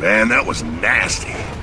Man, that was nasty.